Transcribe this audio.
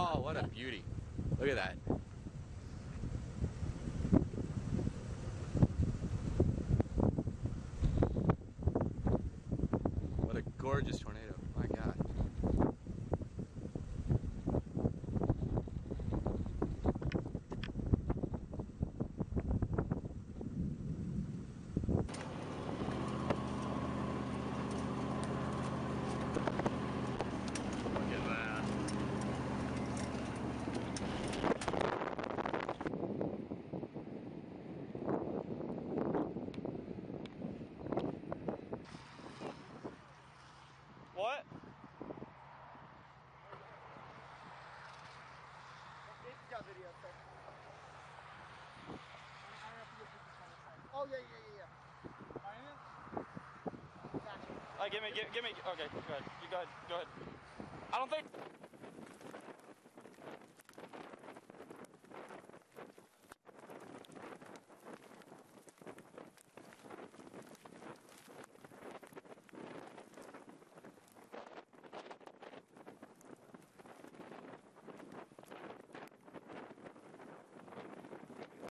Oh, what a beauty. Look at that. What a gorgeous tornado. Oh yeah, yeah, yeah, yeah. Uh, give me, give, give me. Okay, go ahead. You go ahead. Go ahead. I don't think.